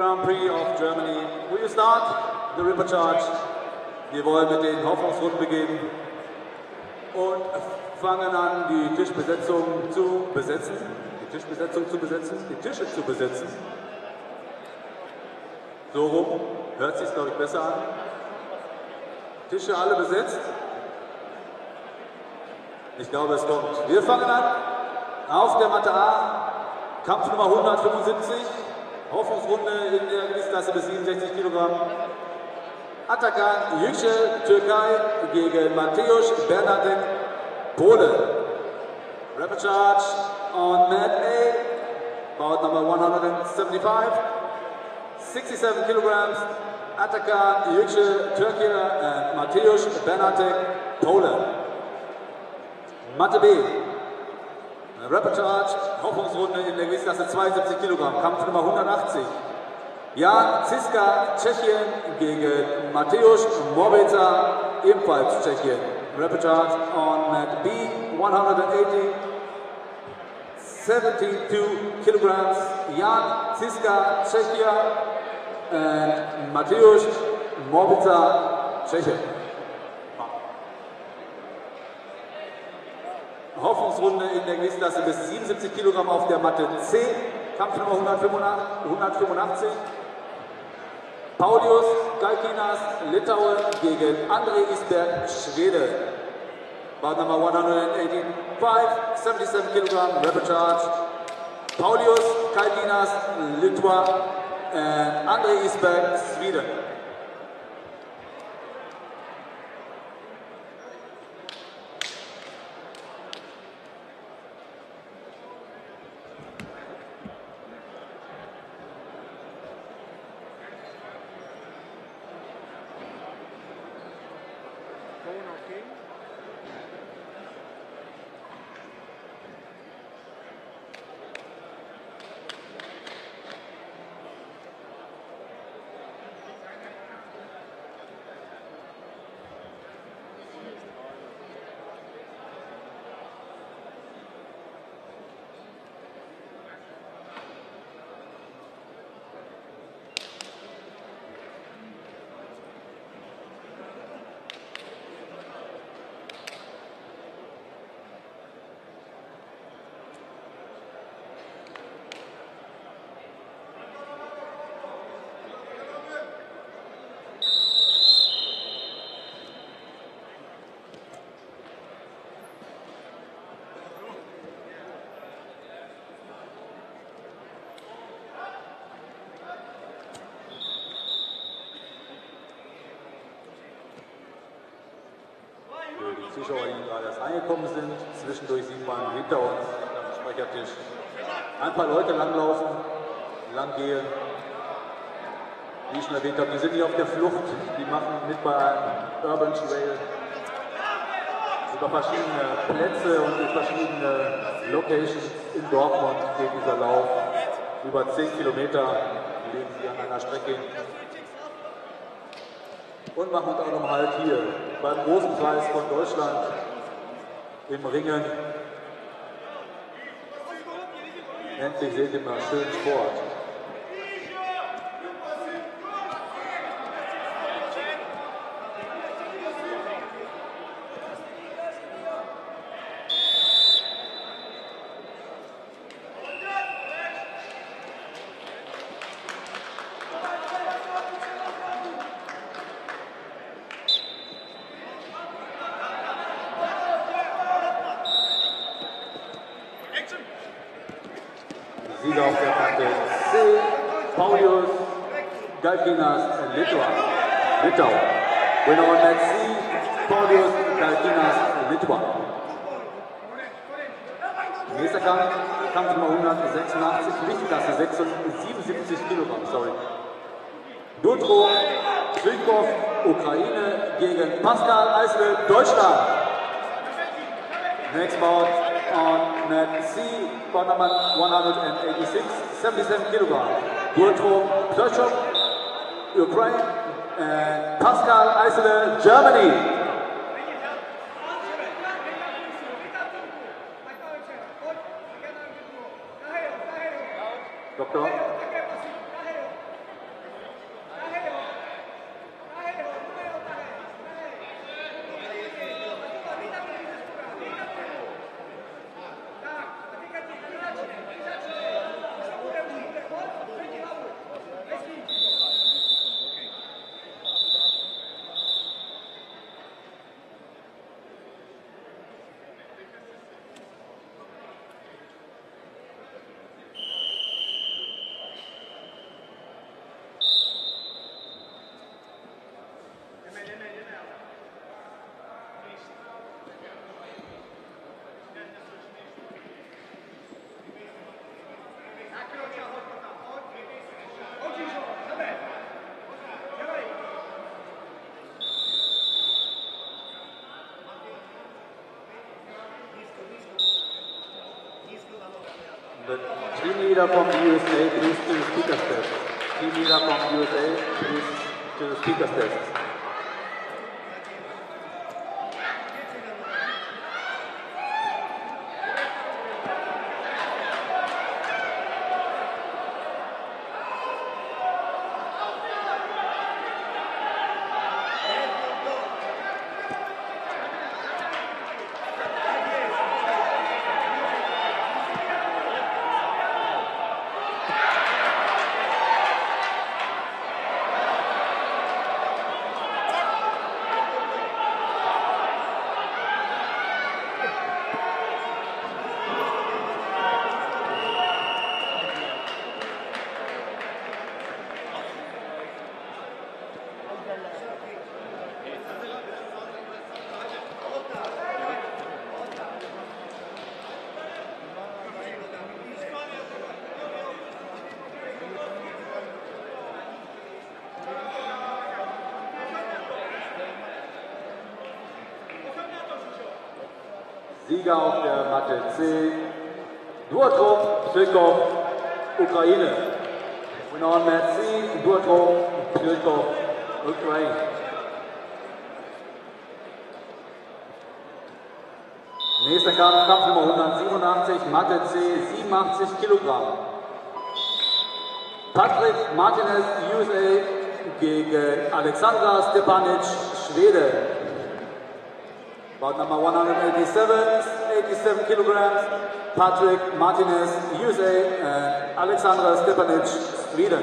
Grand Prix of Germany. We start the Ripper Charge. Wir wollen mit den Hoffnungsrunden beginnen und fangen an, die Tischbesetzung zu besetzen. Die Tischbesetzung zu besetzen, die Tische zu besetzen. So rum hört sich glaube ich, besser an. Tische alle besetzt. Ich glaube, es kommt. Wir fangen an auf der Matte A, Kampf Nummer 175, Hoffnungsrunde in der Gewichtsklasse bis 67 Kilogramm. Atakan Yüksel, Türkei gegen Mateusz Bernadette, Polen. Rapid charge on mat A, bout number 175, 67 kilograms. Atakan Yüksel, Turkey and Mateusz Bernadette, Polen. Matte B, Rapid Charge, Hoffnungsrunde in der Gewichtsklasse 72 Kilogramm, Kampf Nummer 180. Jan Ziska, Tschechien gegen Mateusz Morbica, ebenfalls Tschechien. Rapid Charge on mat B, 180, 72 kilograms. Jan Ziska, Tschechien and Mateusz Morbica, Tschechien. Hoffnungsrunde in der Gewichtsklasse bis 77 Kilogramm auf der Matte C. Kampfnummer 185. Paulius Galkinas, Litauen gegen André Isberg, Schwede. Bout number 185, 77 Kilogramm, rapid charge. Paulius Kalkinas, Litwa, and André Isberg, Sweden. Zuschauer, die gerade erst angekommen sind. Zwischendurch sieht man hinter uns am Sprechertisch ein paar Leute langlaufen, lang gehen. Wie ich schon erwähnt habe, die sind nicht auf der Flucht, die machen mit bei einem Urban Trail über verschiedene Plätze und in verschiedene Locations in Dortmund geht dieser Lauf. Über 10 Kilometer legen sie an einer Strecke und machen unter anderem Halt hier beim großen Preis von Deutschland im Ringen. Endlich seht ihr mal schön Sport. The team leader from the USA, please to the speaker's desk. Team leader from USA, please to the speaker's desk. Kilogramm. Patrick Martinez, USA, gegen Alexandra Stepanic, Schwede. Bout number 187, 87 kilograms, Patrick Martinez, USA, and Alexandra Stepanic, Sweden.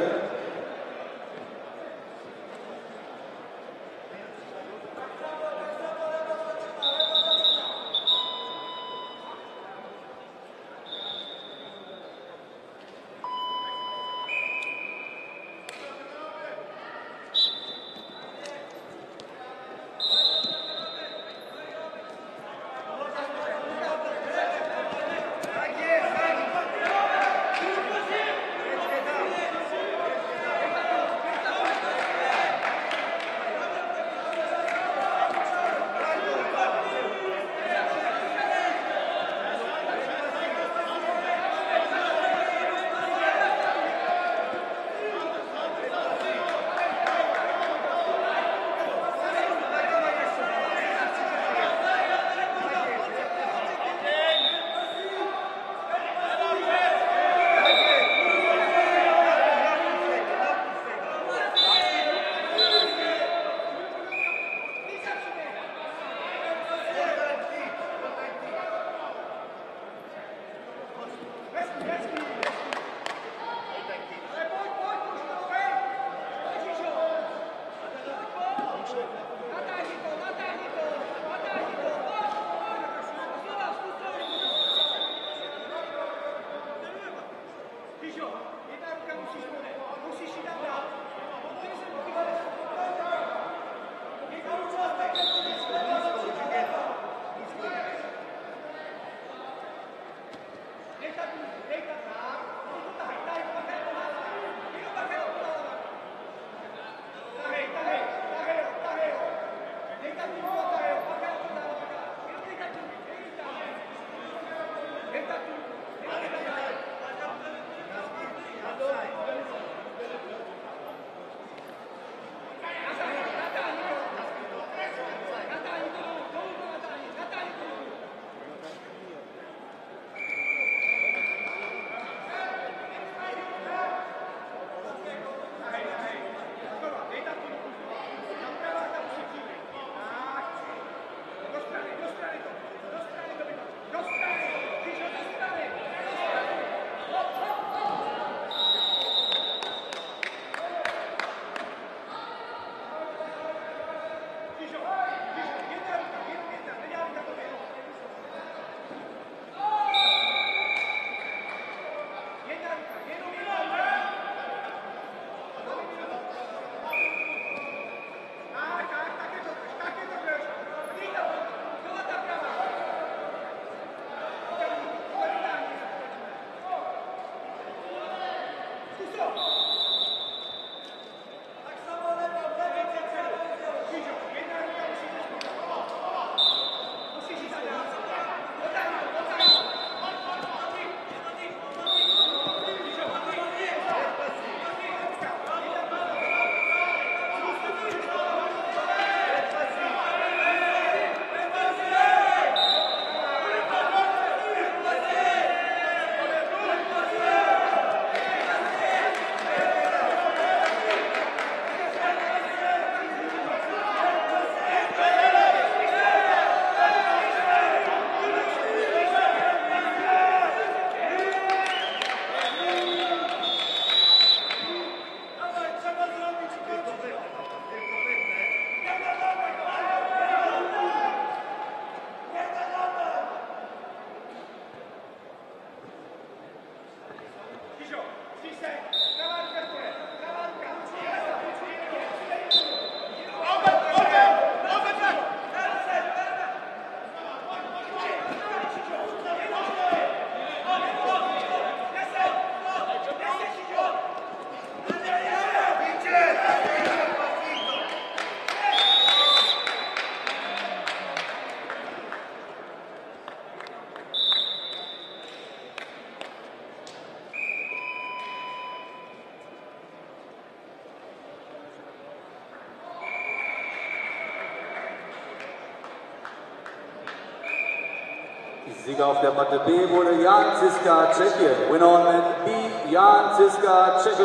Sieger auf der Matte B wurde Jan Ziska, Tschechien. Winner on B, Jan Ziska, Czech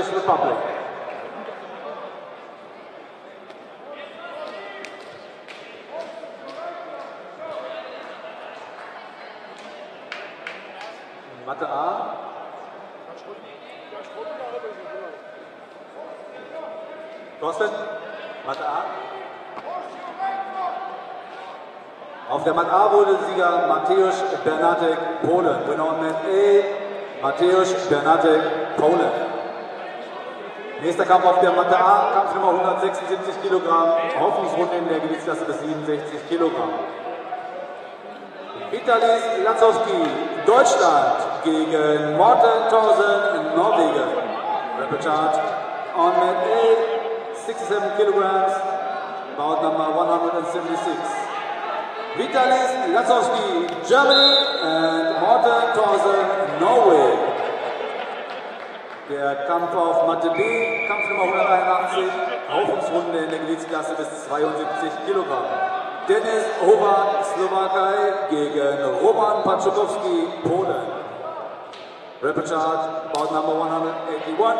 der Mann A wurde Sieger Mateusz Bernatek, Polen. On Mat A, Mateusz Bernatek, Polen. Nächster Kampf auf der Matte A, Kampfnummer 176 Kilogramm, Hoffnungsrunde in der Gewichtsklasse bis 67 Kilogramm. Vitalis Latzowski, Deutschland gegen Morten Thorsen, Norwegen. Repercharge on mat A, 67 kilograms, bout number 176. Vitalis Latzowski, Germany and Morten Thorsen, Norway. Der Kampf auf Matte B, Kampfnummer 181, Aufwärtsrunde in der Gewichtsklasse bis 72 Kilogramm. Dennis Howard, Slowakei gegen Roman Paczukowski, Polen. Repercharge, bout number 181,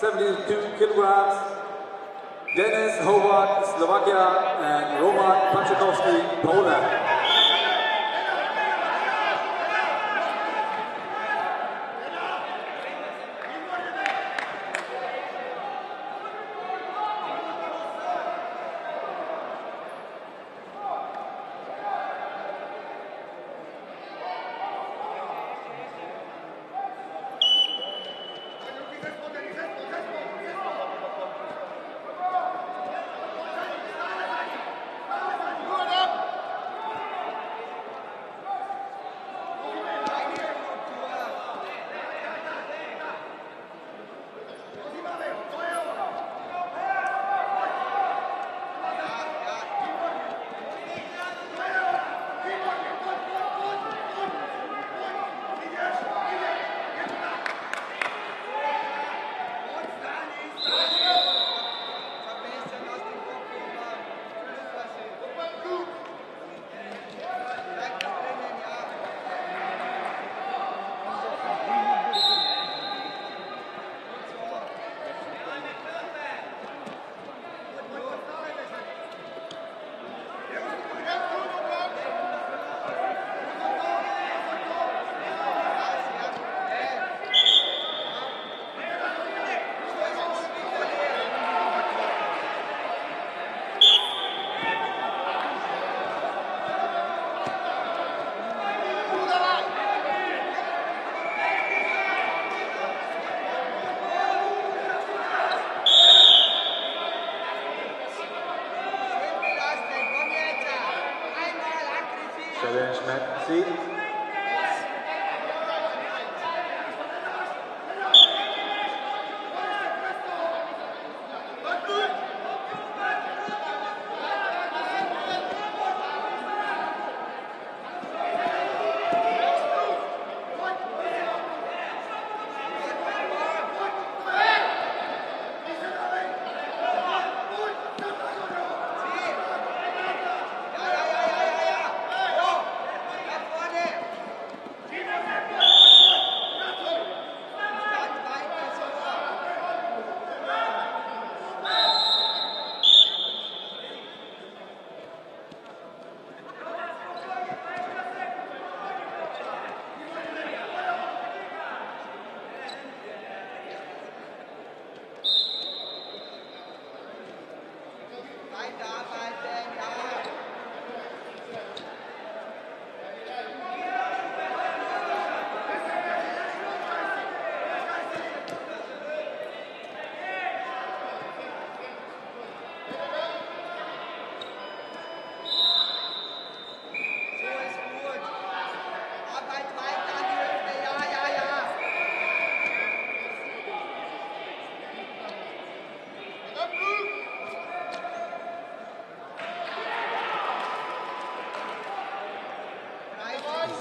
72 kilograms. Dennis Howard, Slovakia, and Roman Paczukowski, Poland.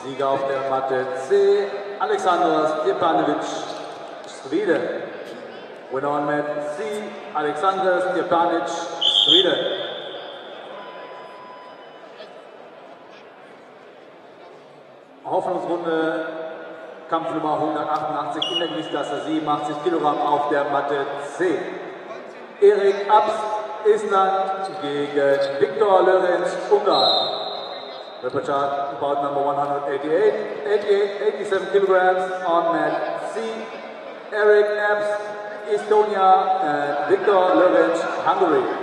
Sieger auf der Matte C, Alexander Stepanovic, Sweden. Winner on mat C, Alexander Stepanic, Sweden. Hoffnungsrunde, Kampfnummer 188 in der Gewichtsklasse 87 Kilogramm auf der Matte C. Erik Abs, Island gegen Viktor Lörenz, Ungarn. Repertoire bout number 188, 88, 87 kilograms on mat C. Eric Abs, Estonia, and Viktor Lörenz, Hungary.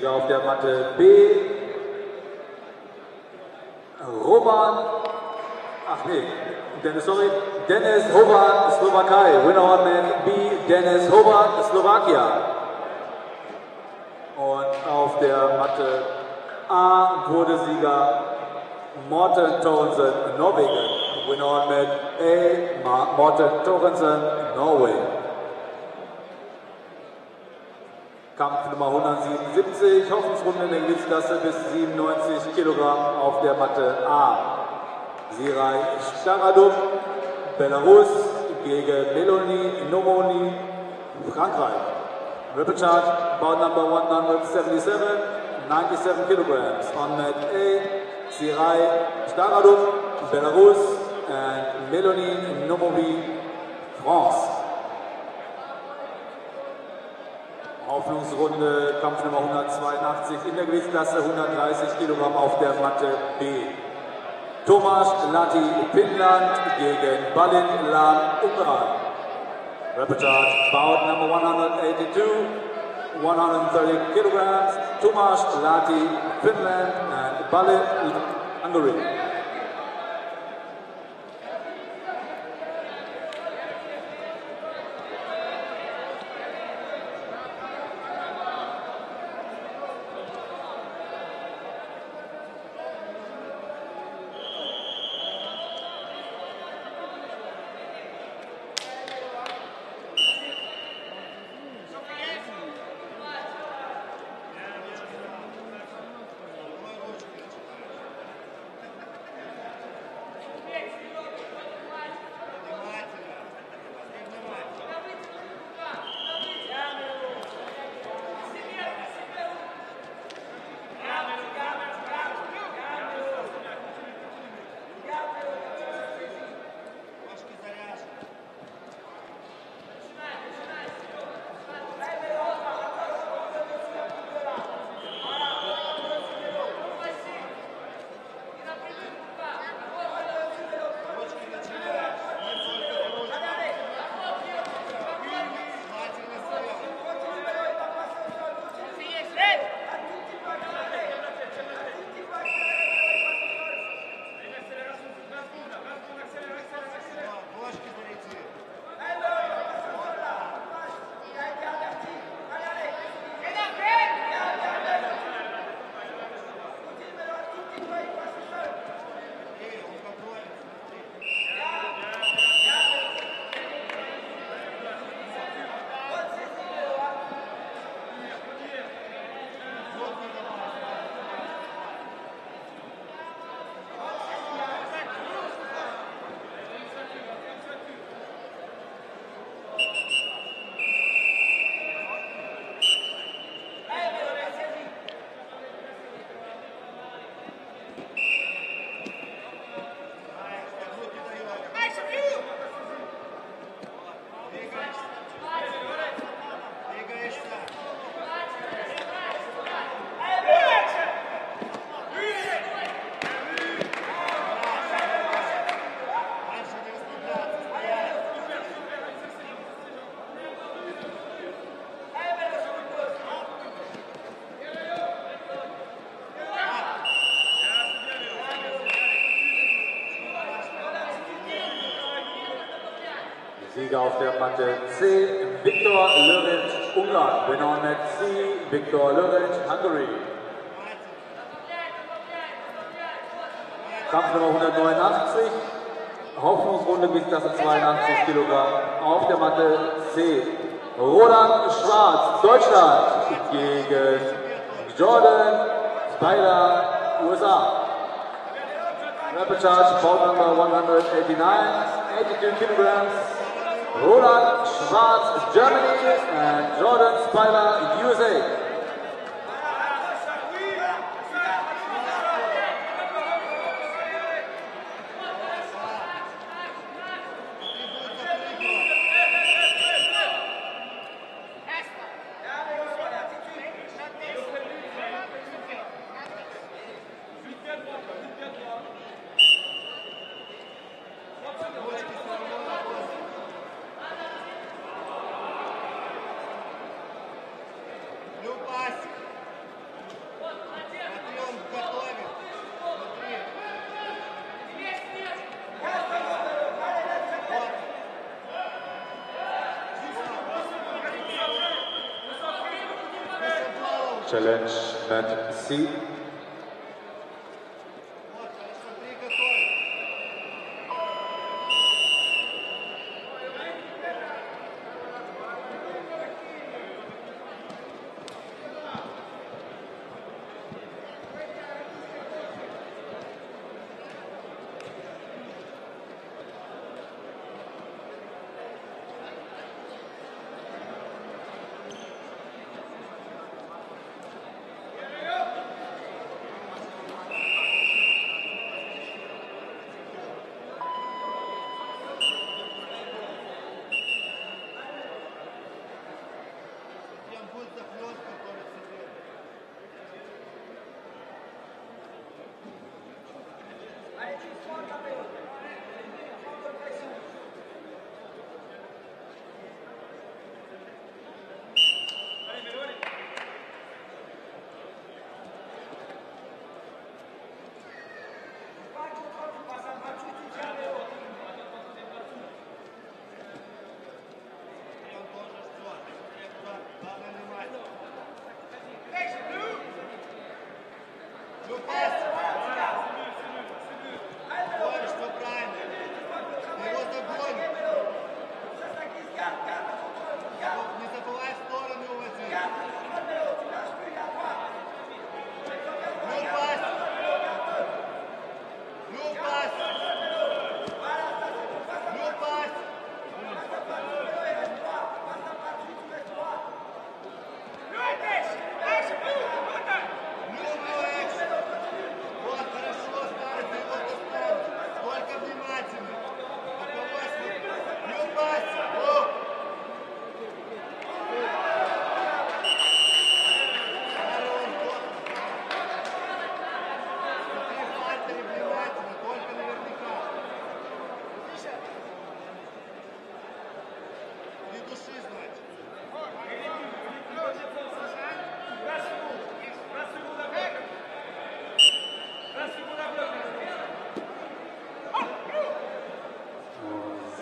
Sieger auf der Matte B. Roman, ach nee, Dennis, sorry, Dennis Hovan, Slowakei. Winner on man B, Dennis Hovan, Slowakia. Und auf der Matte A wurde Sieger Morten Townsend, Norwegen. Winner on Mat A, Morten Townsend, Norway. Kampf Nummer 177, Hoffnungsrunde in der Gewichtsklasse bis 97 Kilogramm auf der Matte A. Sirai Staradov, Belarus gegen Meloni Nomoni, Frankreich. Repechard, bout number 177, 97 kilograms. On mat A, Sirai Staradov, Belarus, and Meloni Nomovi, France. Hoffnungsrunde, Kampf Nummer 182 in der Gewichtsklasse, 130 Kilogramm auf der Matte B. Tomasz Lati, Finnland gegen Balin Lam, Ungarn. Repertoire, bout number 182, 130 kilograms. Tomasz Lati, Finland and Balin, Hungary. Matte C, Viktor Löric, Ungarn. Mat C, Viktor Löric, Hungary. Kampf Nummer 189, Hoffnungsrunde bis das 82 Kilogramm auf der Matte C. Roland Schwarz, Deutschland gegen Jordan Spider, USA. Rapid charge, bout number 189, 82 kilograms. Roland Schwarz, Germany, and Jordan Speiler, USA. Mat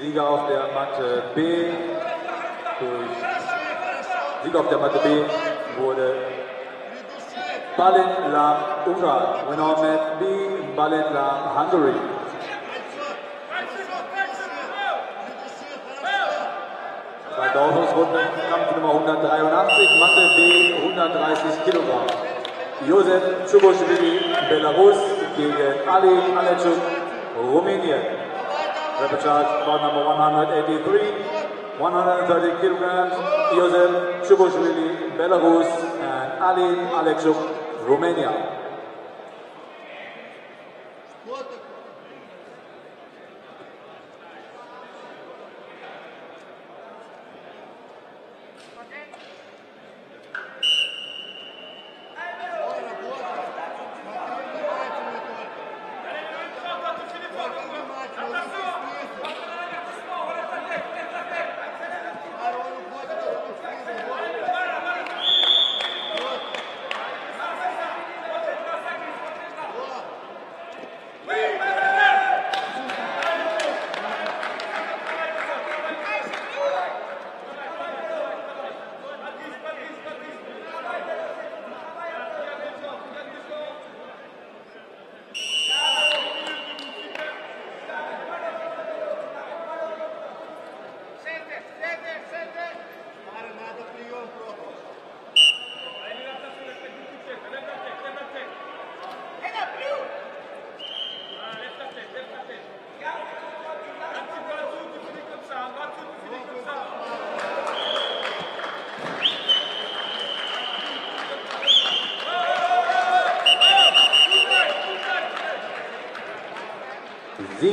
Sieger auf der Matte B durch Sieger auf der Matte B wurde Balin Lam Ungarn. Winner on Mat B, Balin Lam Hungary. Zweite Aufrufsrunde, Kampf Nummer 183, Matte B, 130 Kilogramm. Josef Chuboschwili, Belarus gegen Ali Alechuk, Rumänien. Charge, bout number 183, 130 kilograms, Josef Shuboshvili, Belarus, and Ali Alexuk, Romania.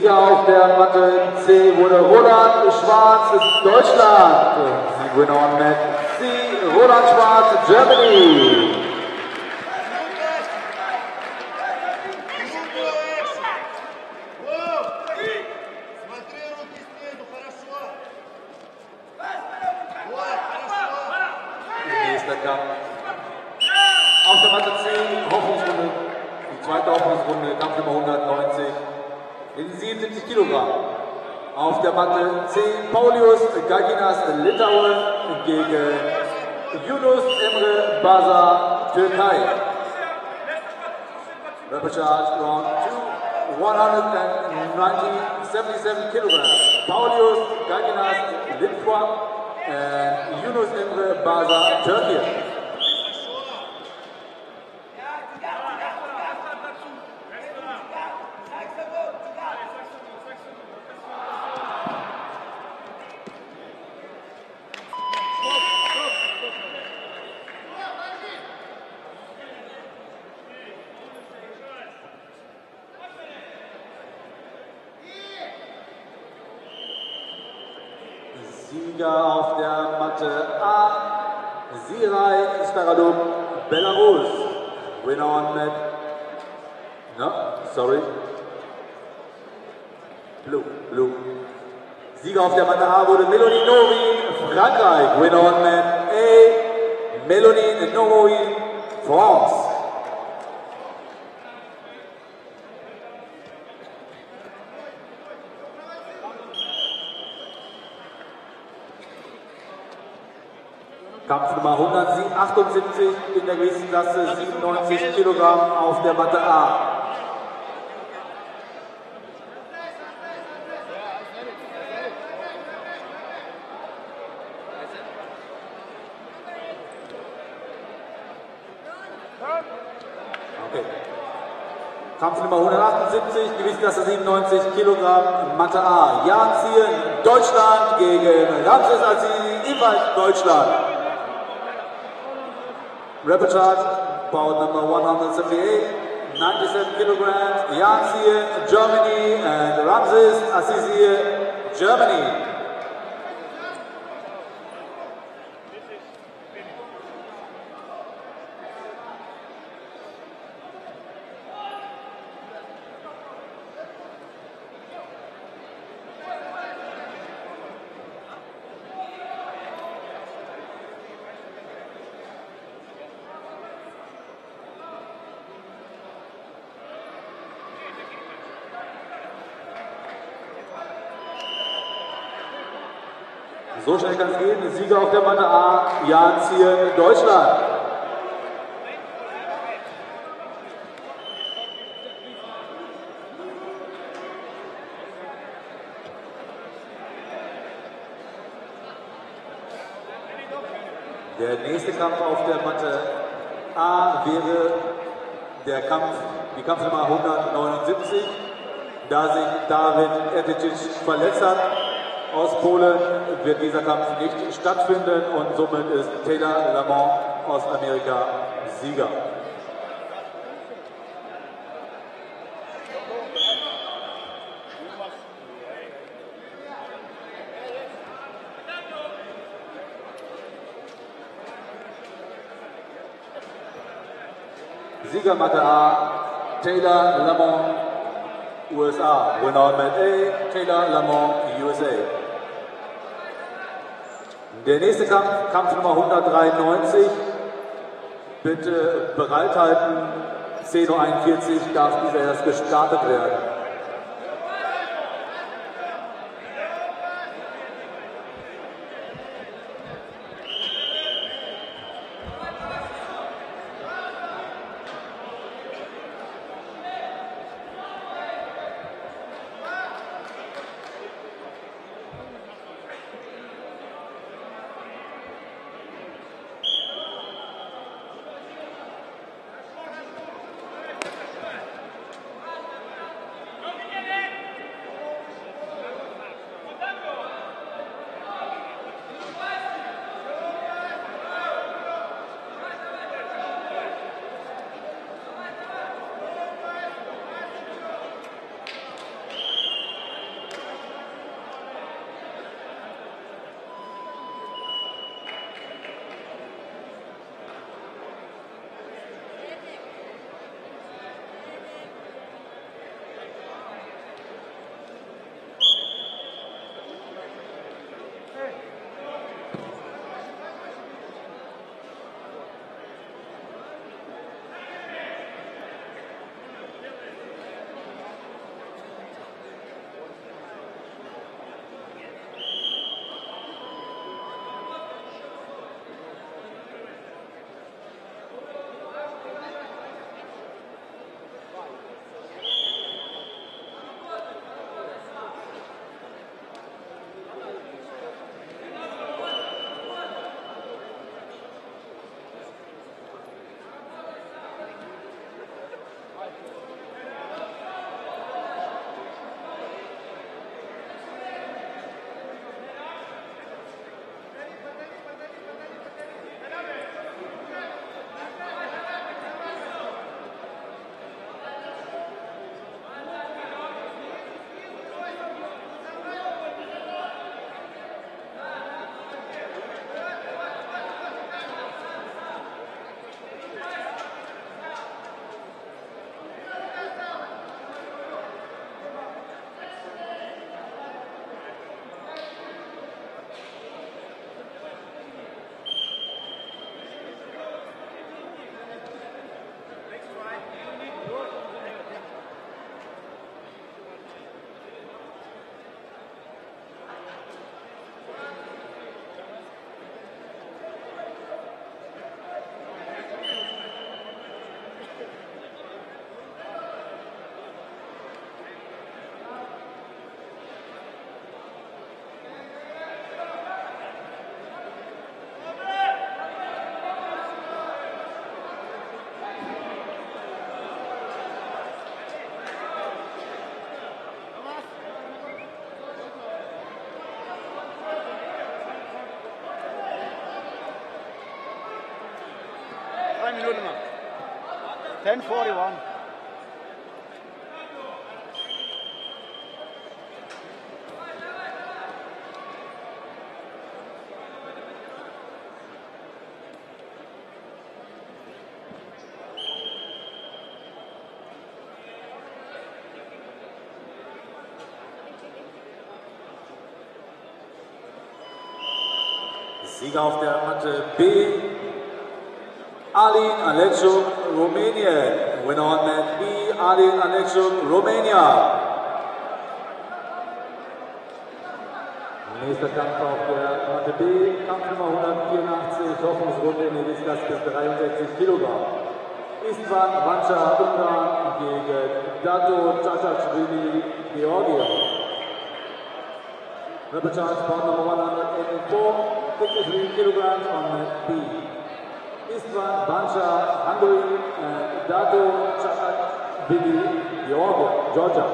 Sieger auf der Matte C wurde Roland Schwarz, Deutschland. Winner on Mat C, Roland Schwarz, Germany. Nächster Kampf. Auf der Matte C, Hoffnungsrunde, die zweite Hoffnungsrunde, Kampf Nummer 190 in 77 Kilogramm. Auf der Matte 10 Paulius Gaginas Litauen gegen Yunus Emre Baza, Türkei. Repertoire round 2, 190, 77 kilograms. Paulius Gaginas, Litwa, and Yunus Emre Baza, Turkey. Sieger auf der Matte A, Sirai Staradub, Belarus. Winner on mat. No, sorry. Blue, blue. Sieger auf der Matte A wurde Melanie Nori, Frankreich. Winner on mat A, Melanie Nori, France. Kampf Nummer 178 in der Gewichtsklasse 97 Kilogramm auf der Matte A. Kampf Nummer 178, Gewichtsklasse 97 Kilogramm, Matte A. Jan Ziehen, Deutschland gegen Ramses Azizi, ebenfalls Deutschland. Repertoire, bout number 178, 97 kilograms, Yanxie, Germany, and Ramses Azizi, Germany. So schnell kann es gehen. Sieger auf der Matte A, Jan Ziel, Deutschland. Der nächste Kampf auf der Matte A wäre der Kampf, die Kampfnummer 179. Da sich David Ertic verletzt hat, aus Polen wird dieser Kampf nicht stattfinden und somit ist Taylor Lamont aus Amerika Sieger. Sieger Matte A, Taylor Lamont, USA. Winner on A, Taylor Lamont, USA. Der nächste Kampf, Kampf Nummer 193. Bitte bereithalten. 10.41 Uhr darf dieser erst gestartet werden. 1041. Sieger auf der Matte B, Alin Alechuk, Rumänien. Winner on Mat B, Alin Alechuk, Romania. Nächster Kampf auf der Matte B, Kampf Nummer 184, Hoffnungsrunde in Gewichtsklasse bis 63 Kilogramm. Istvan Vancha Ungarn gegen Dato Chachachvili, Georgien. Repertoire spot number 184, 53 kilograms on B. Istvan Bansha, Hungary, Dato Georgia. Georgia.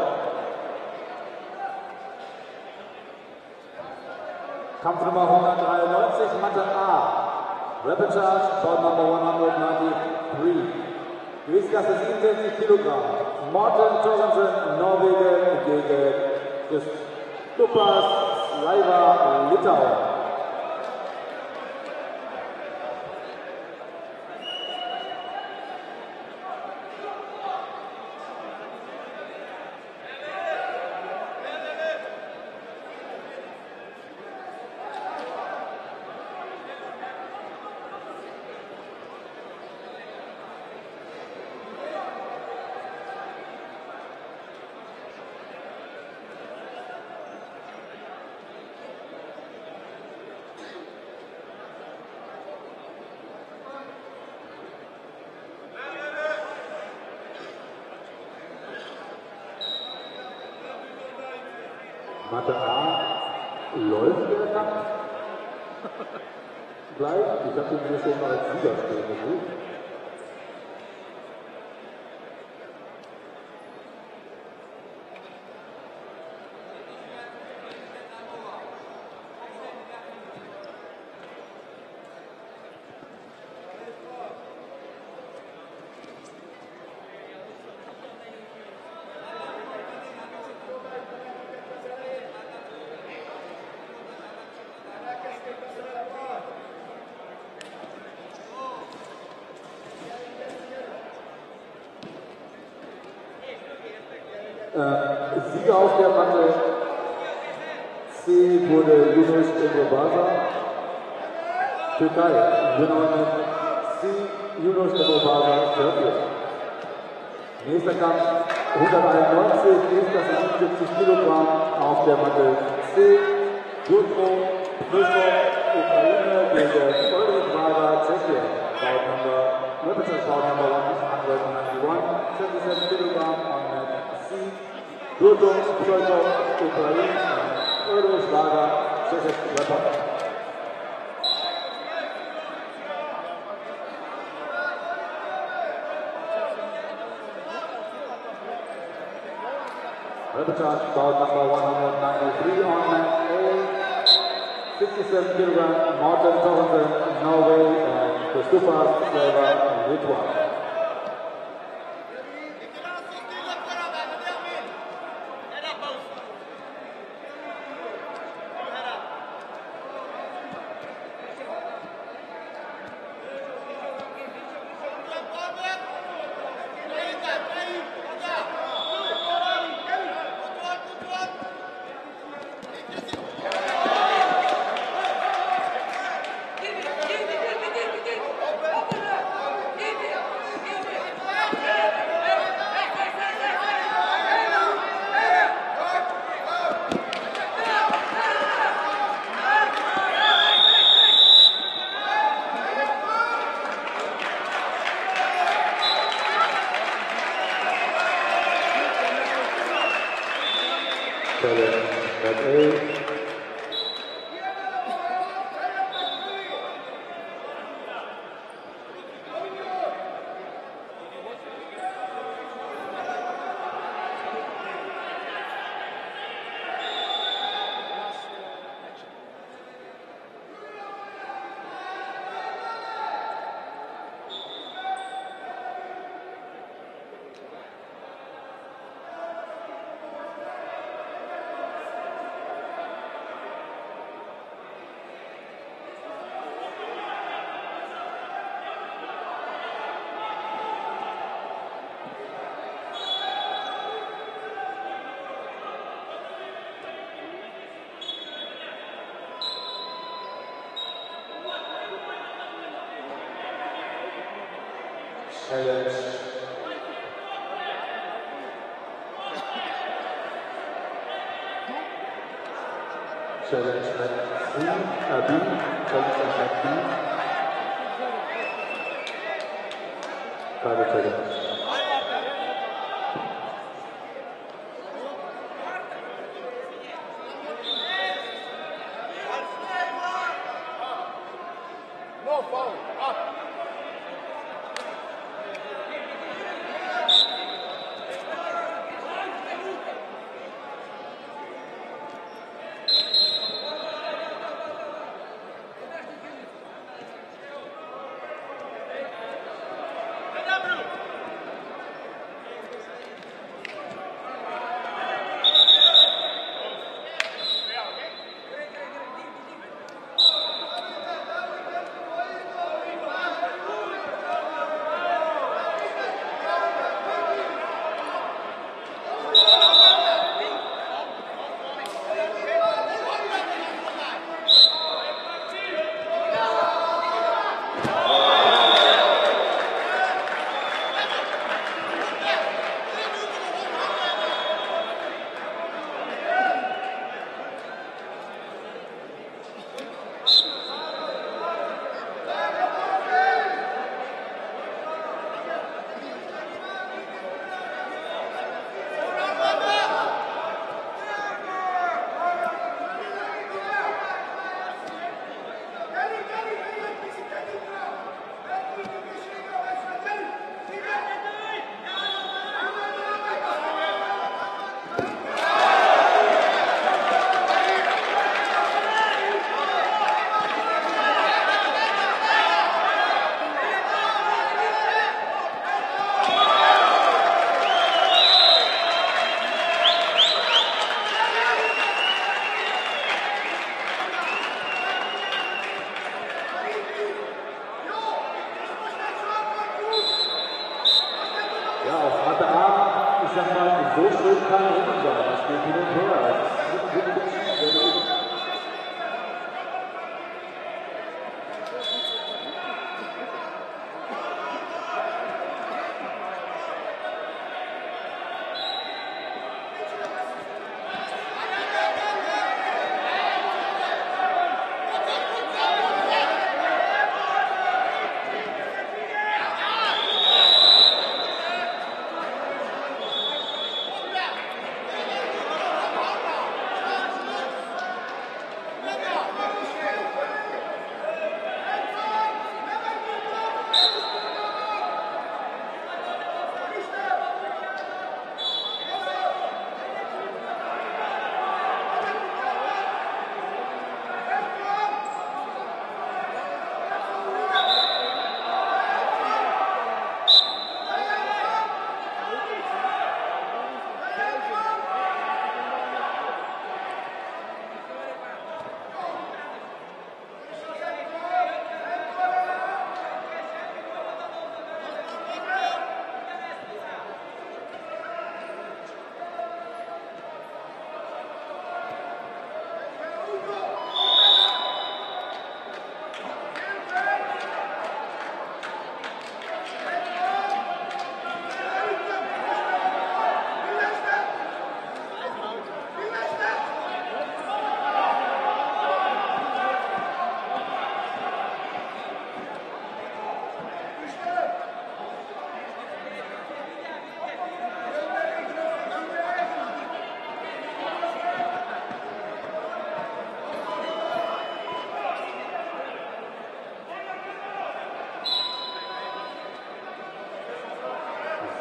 Kampf Nummer 193, Matte A. Rapid Charge, bout number 193. Gewichtsklasse 67 Kilogramm. Morten Torrensen, Norwegen gegen Christopas Leiva, Litauen. Türkei. Winner C Yunus Emre Serbien. Nächster Kampf 191, nächster 77 Kilogramm auf der Matte C. Jutro Prüfung Ukraine gegen Ulrich Wager Tschechien. Bout number, representative bout number 191, 77 Kilogramm on mat C. Jutro Prüfung Ukraine Ulrich Wager Tschechien. Repertoire bout number 193 on mat A. 67 kilogram, Morten Torrensen, Norway, and Christopher Sleva, Lithuania.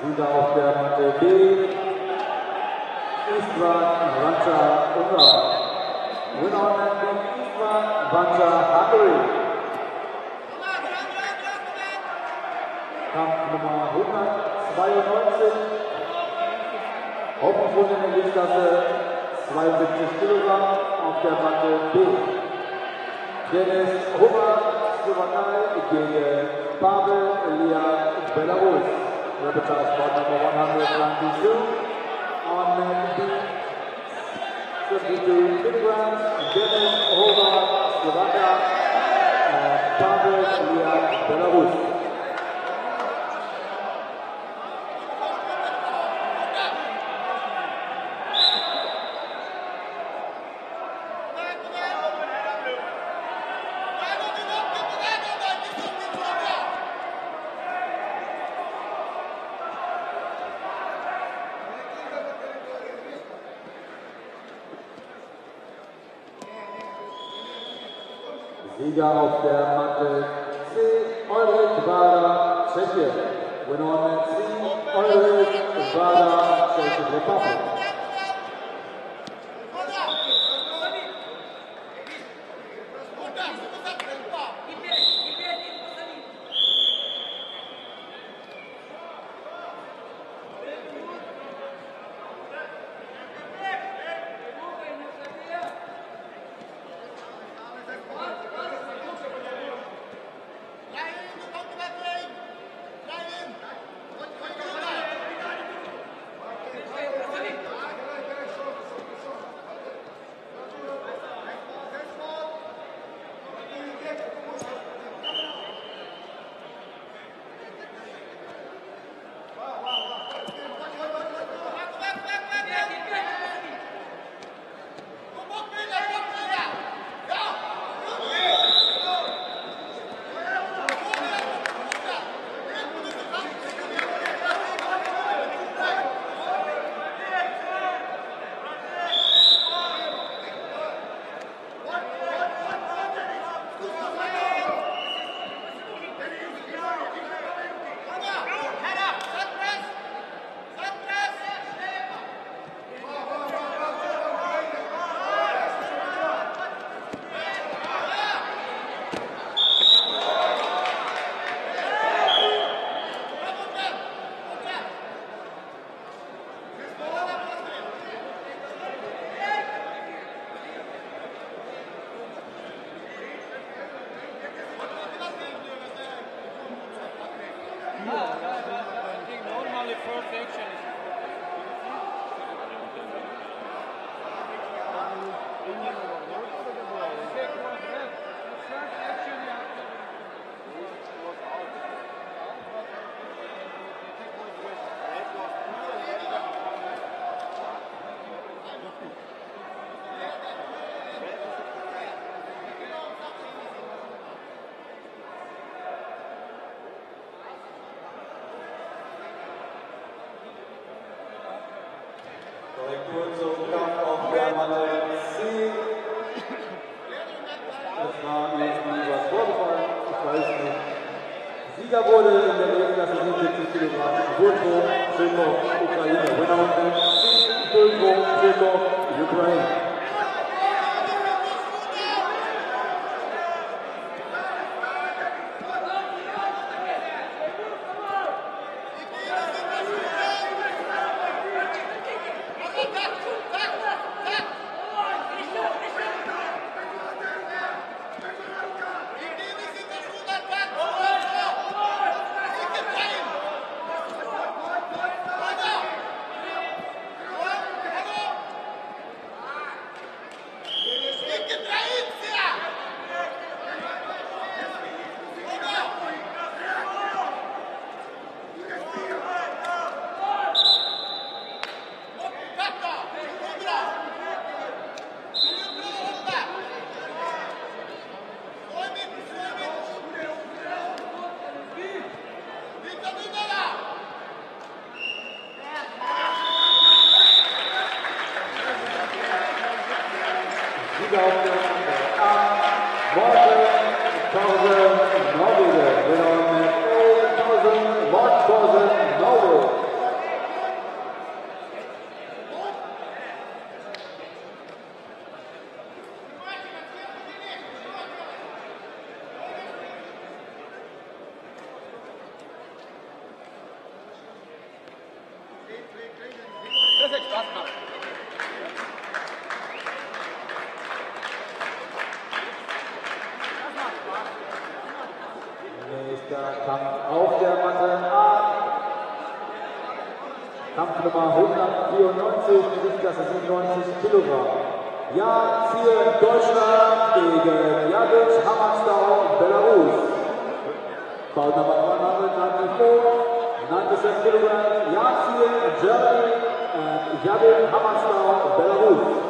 Sieger auf der Matte B, Istvan Vanta Ungarn. Winner on that beat, Istvan Vanta Hungary. Kampf Nummer 192. Hauptgrund in der Gewichtsklasse 72 Kilogramm auf der Matte B. Dennis Hummer, Slowakei gegen Pavel Elia, Belarus. Repertoire spot number 192 on mat B. 72 kilograms, Dennis Hummer, Slovakia, and Pavel Elia, Belarus. Sieger auf przez chwilę Jację Dżerej, eh, Jadyn Hamasno, Belarus.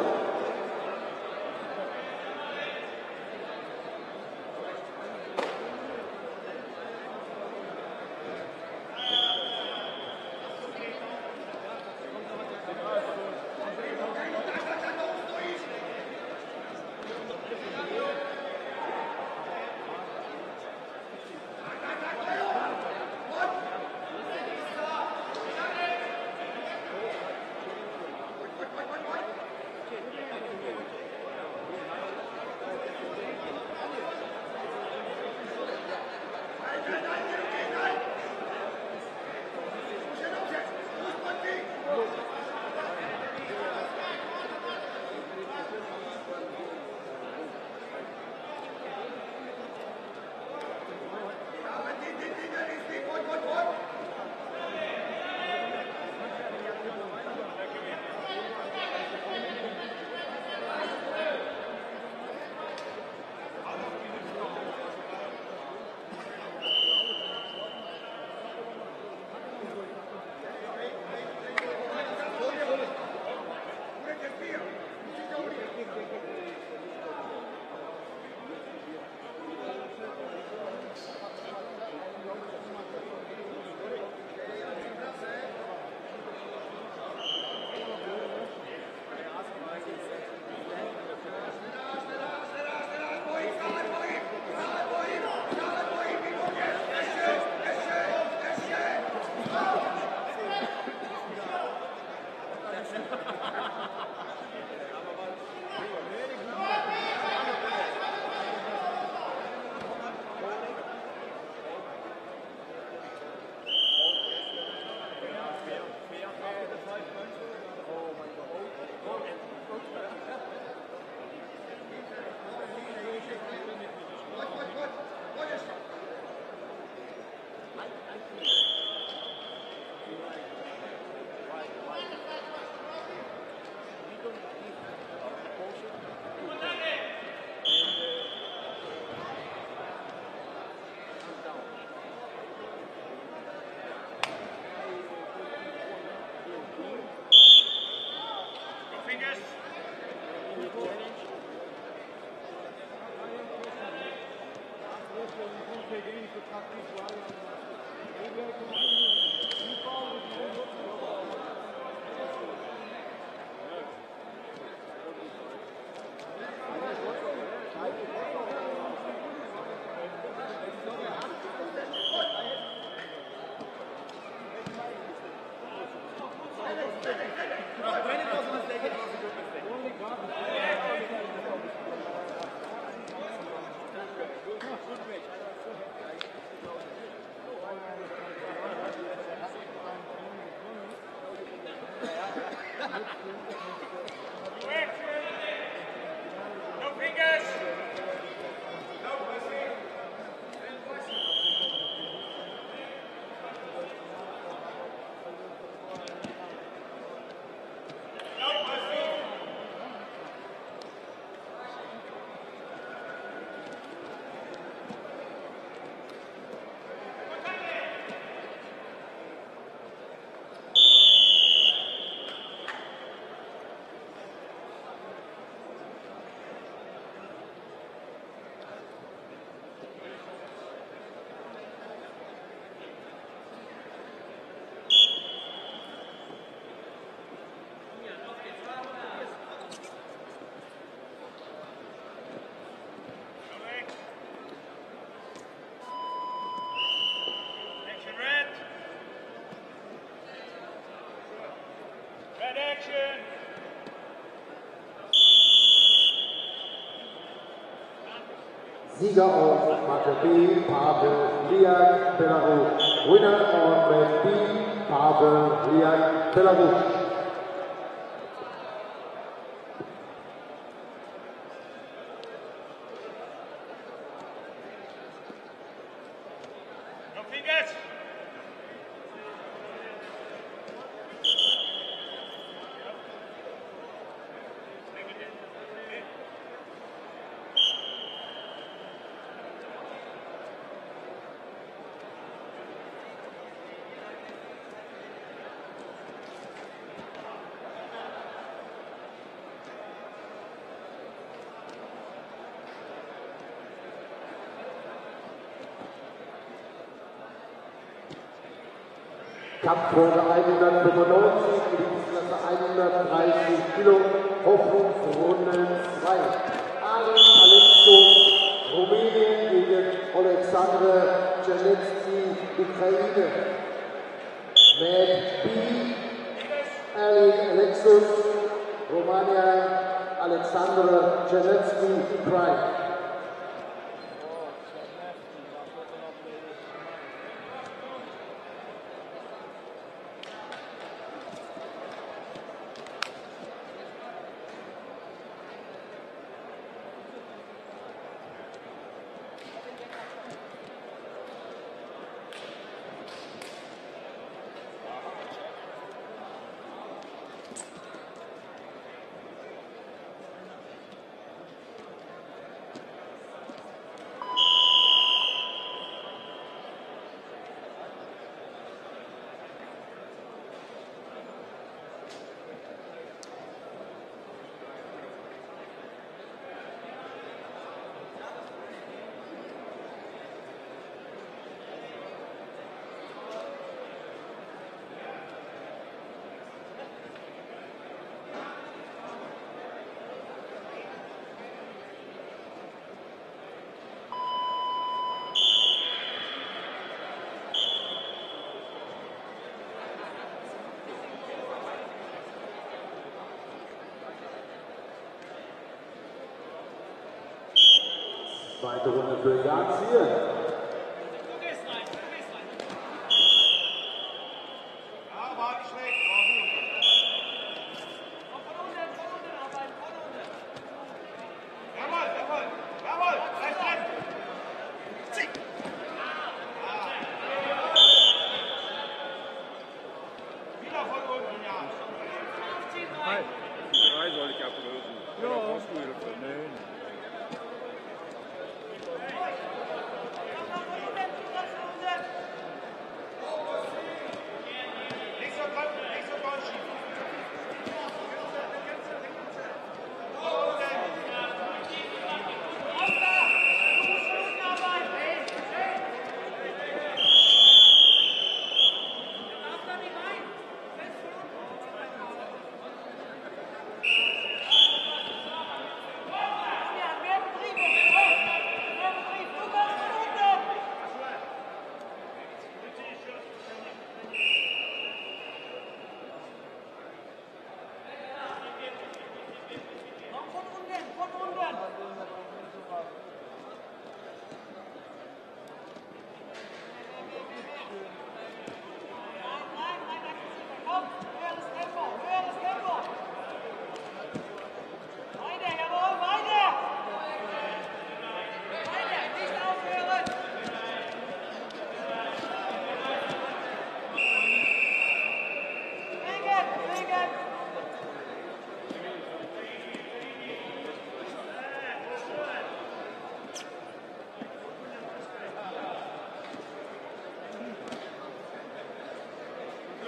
Sieger B, Pavel Liak Belarus. Winner on B, Pavel Liak Belarus. Kampffolge 195, Gewichtsklasse 130 Kilo, Hoffnungsrunde 2. Alen Alexo, Rumänien gegen Alexandre Czernetski, Ukraine. Matt B, Ali Alexus, Romania, Alexandre Czernetski, Ukraine. Zweite Runde für Jan Ziel.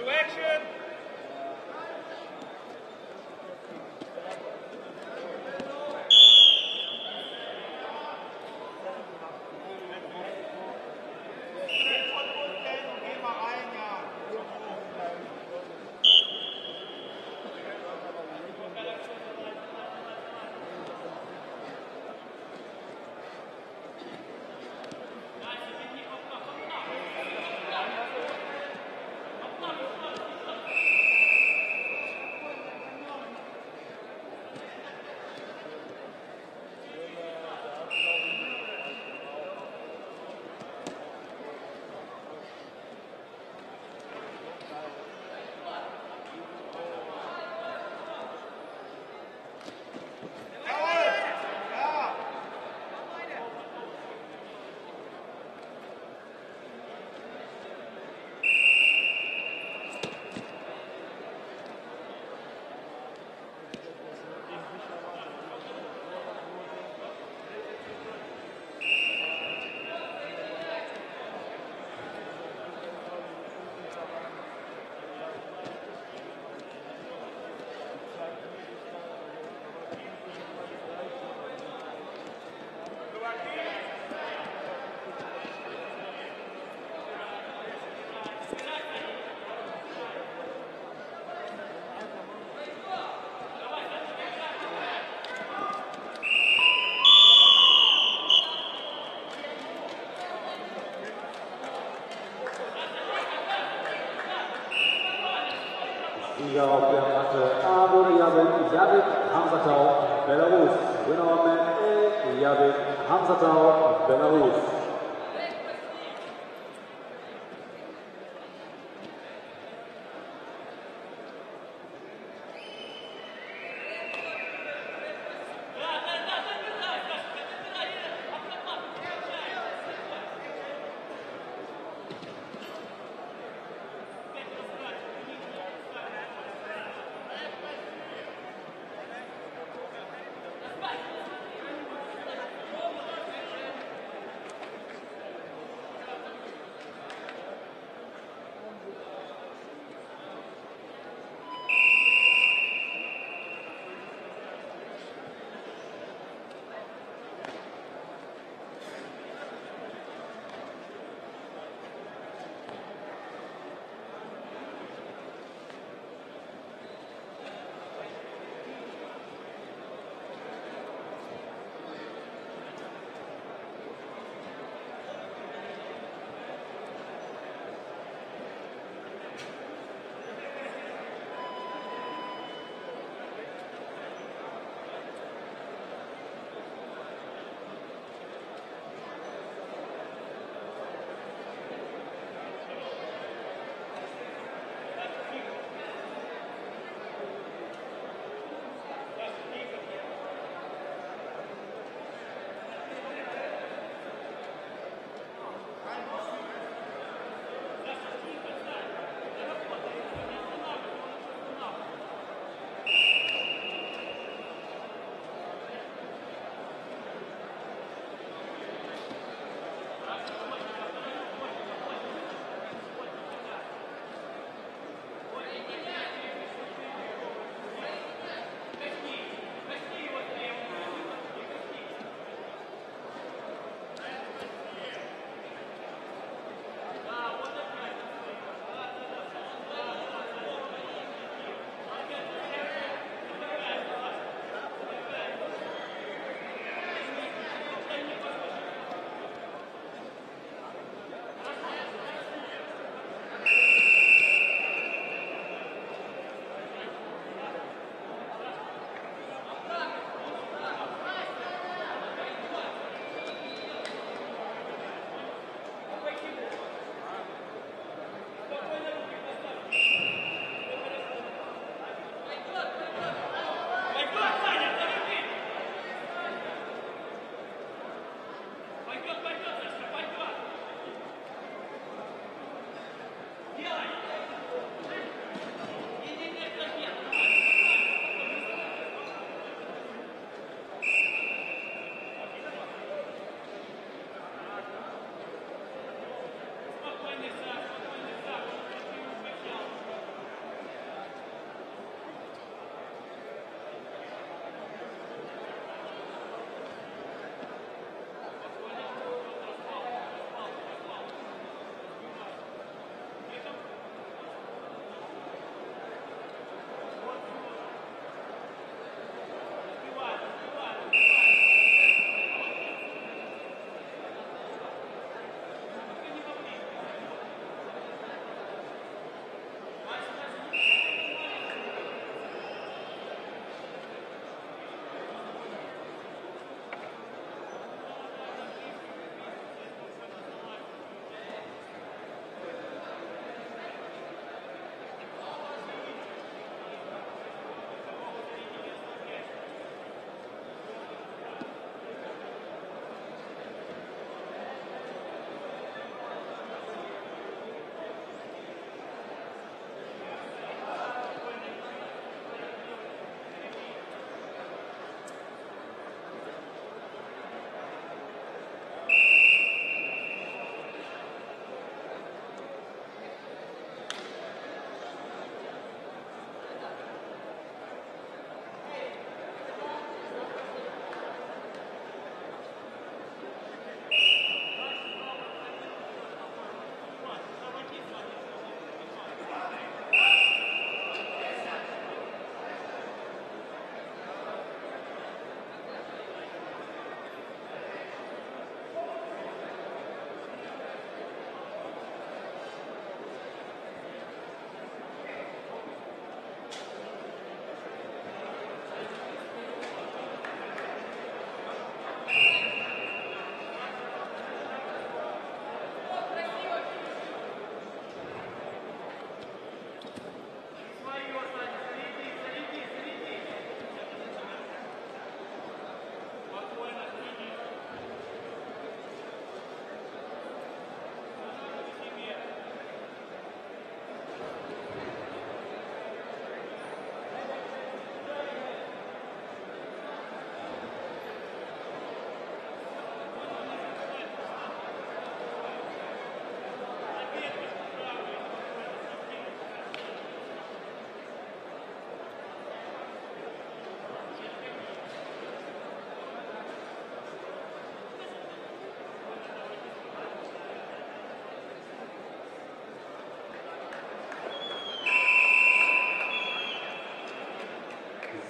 To action!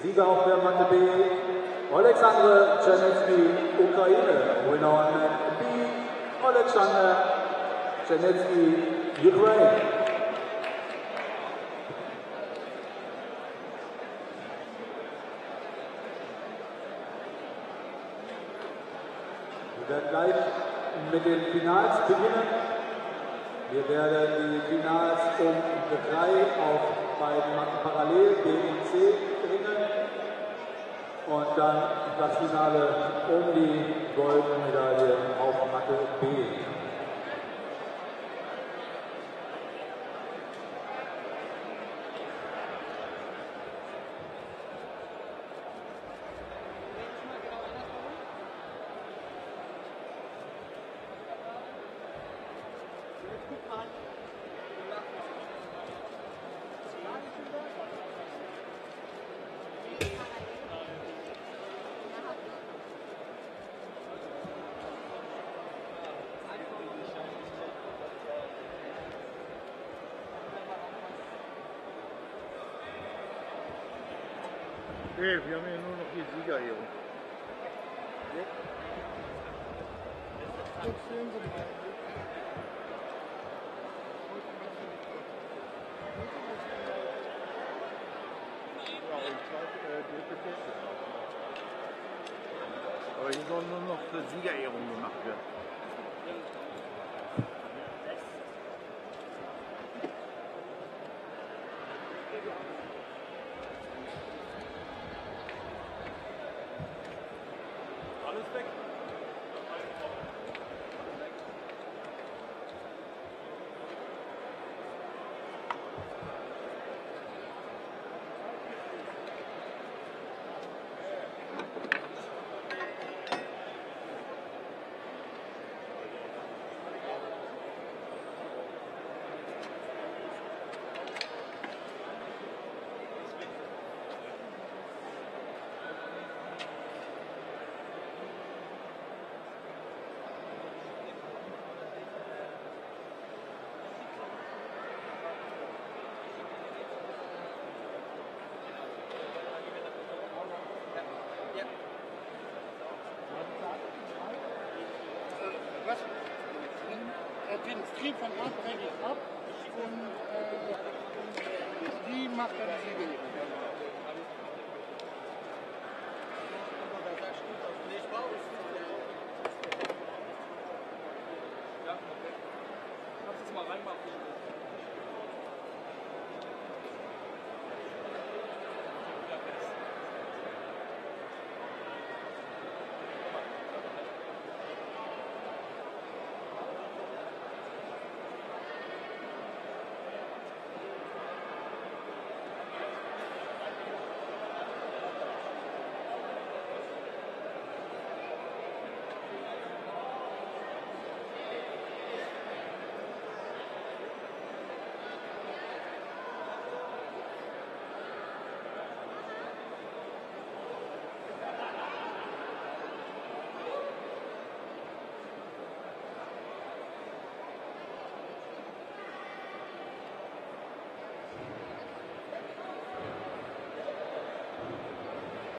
Sieger auf der Matte B, Alexander Czernetsky, Ukraine. Winner on B, Alexander Czernetsky, Ukraine. Wir werden gleich mit den Finals beginnen. Wir werden die Finals um drei auf beiden Matten parallel, B und C. Und dann das Finale um die Goldmedaille auf Matte B. Nee, wir haben ja nur noch die Siegerehrung. Aber hier soll nur noch eine Siegerehrung gemacht werden. Stream von ab, rechne ich ab und äh, die macht dann die Siege.